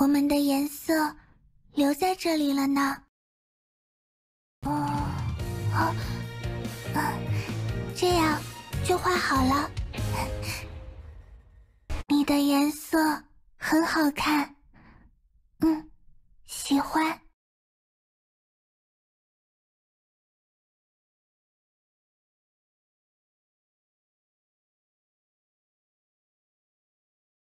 我们的颜色留在这里了呢。哦，啊，嗯，这样就画好了。你的颜色很好看，嗯，喜欢。